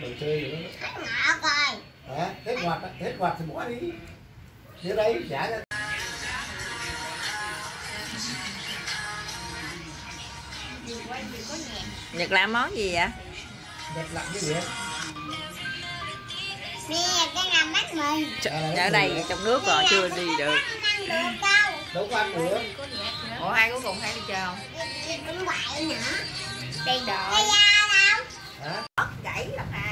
đồ chơi nữa Hết ngọ coi? Hả? hết á, hết quạt thì bỏ đi. Dưới đây giả ra. Nhật làm món gì vậy? Nhật lặng cái gì hết Nè cái làm bánh mì Ở đây trong nước rồi chưa đi được. Ăn được đâu. Đâu có ăn nữa Ủa hai cuối cùng hai đi chơi không? Đi cũng vậy nữa Đây Cái đợi da đâu? Hả? Gãy lắm hai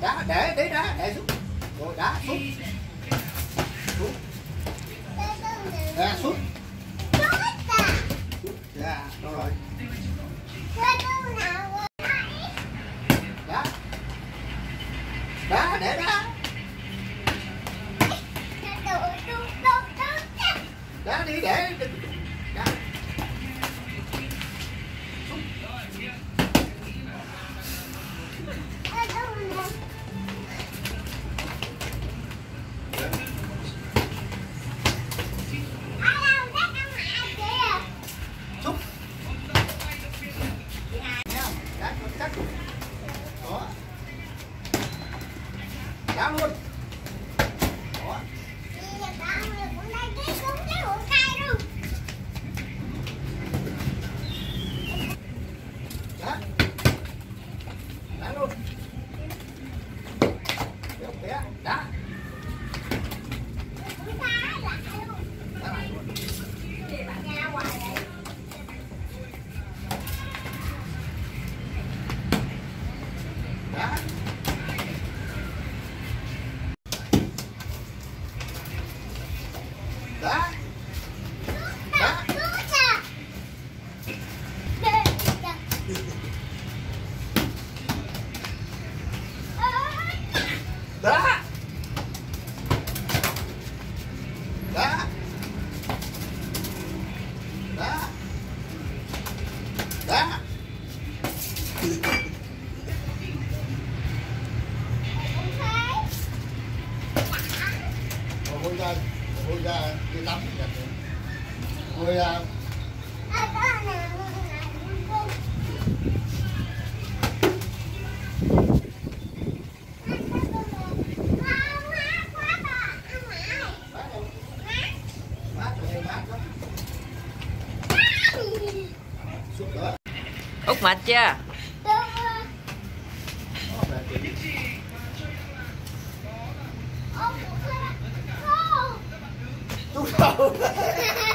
Đá- đá để đấy đá, để xuống. Rồi, đá, xuống. Xuống. Đá, xuống. Dạ đâu rồi? Đá. Đá, để đá. Đá đi, để. Đó. Đá luôn. Ra vui ra đi tắm nhặt ra rồi Út mệt chưa? Đó là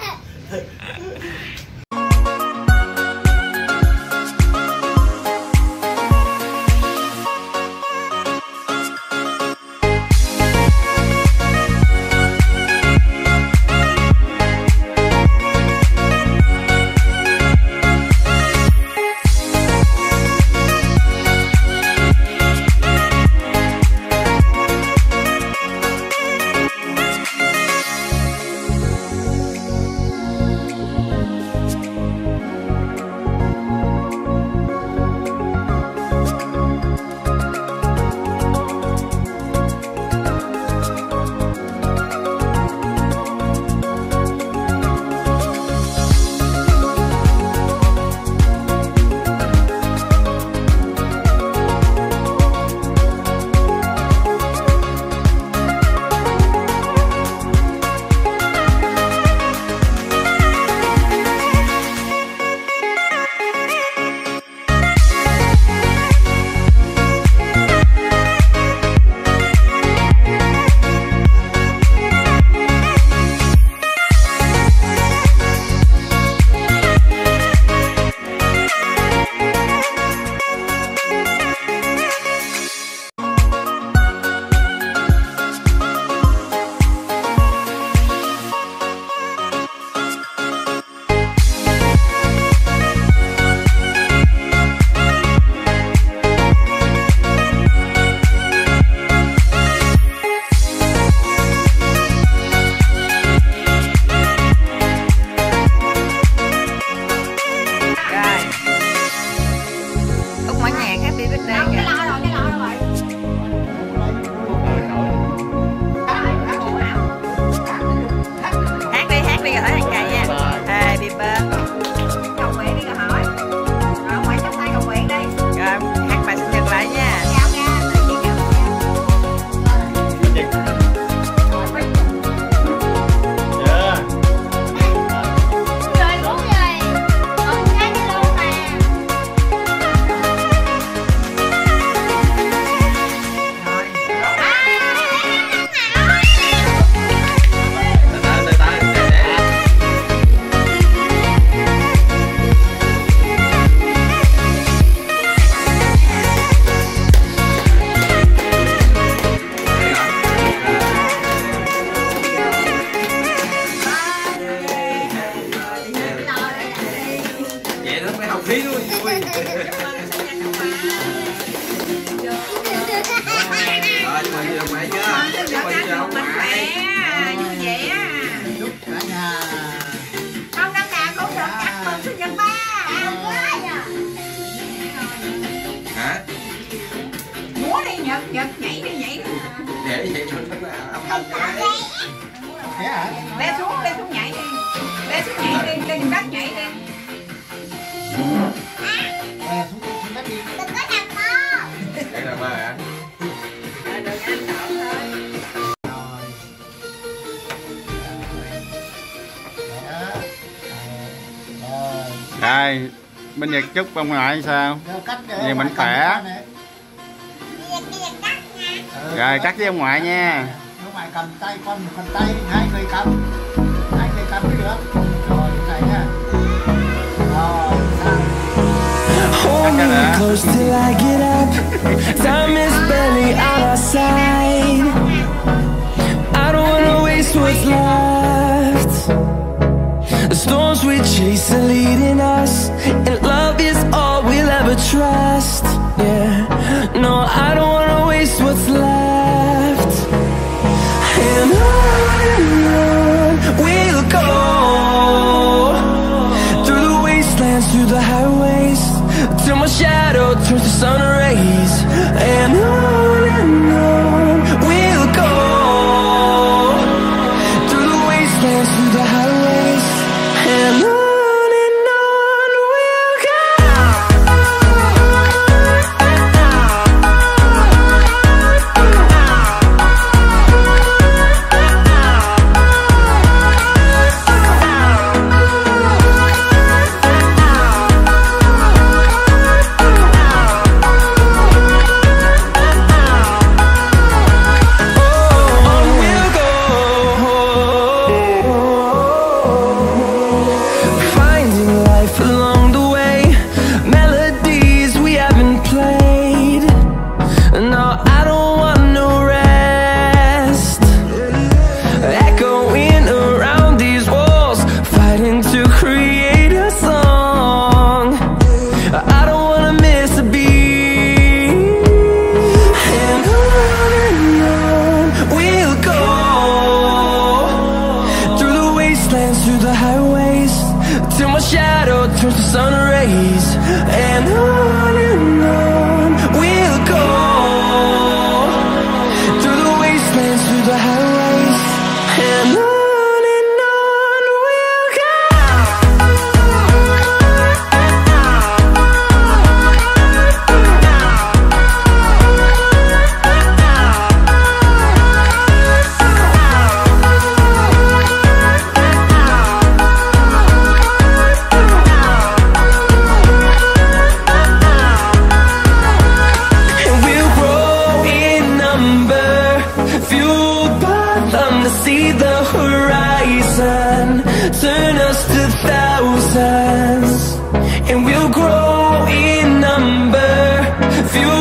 thế hả? Lê xuống, lê xuống nhảy đi. Lê xuống nhảy đi, lên đất nhảy đi. À, xuống xuống đất đi. Đừng có nằm mơ đây là mơ hả? Đừng ăn trộn thôi. Rồi Rồi, bên Nhật chúc ông ngoại sao? rồi cắt để Nhiều mạnh khỏe. Rồi, cắt với ông ngoại nha. Ông ngoại cầm tay con một con tay hai người cầm hai người cầm mới được rồi này nha rồi Hold me close till I get up. Time is barely on our side. I don't wanna waste what's left. The storms we chase are leading us, and love is all we'll ever trust. Yeah, no, I don't the highways and I feel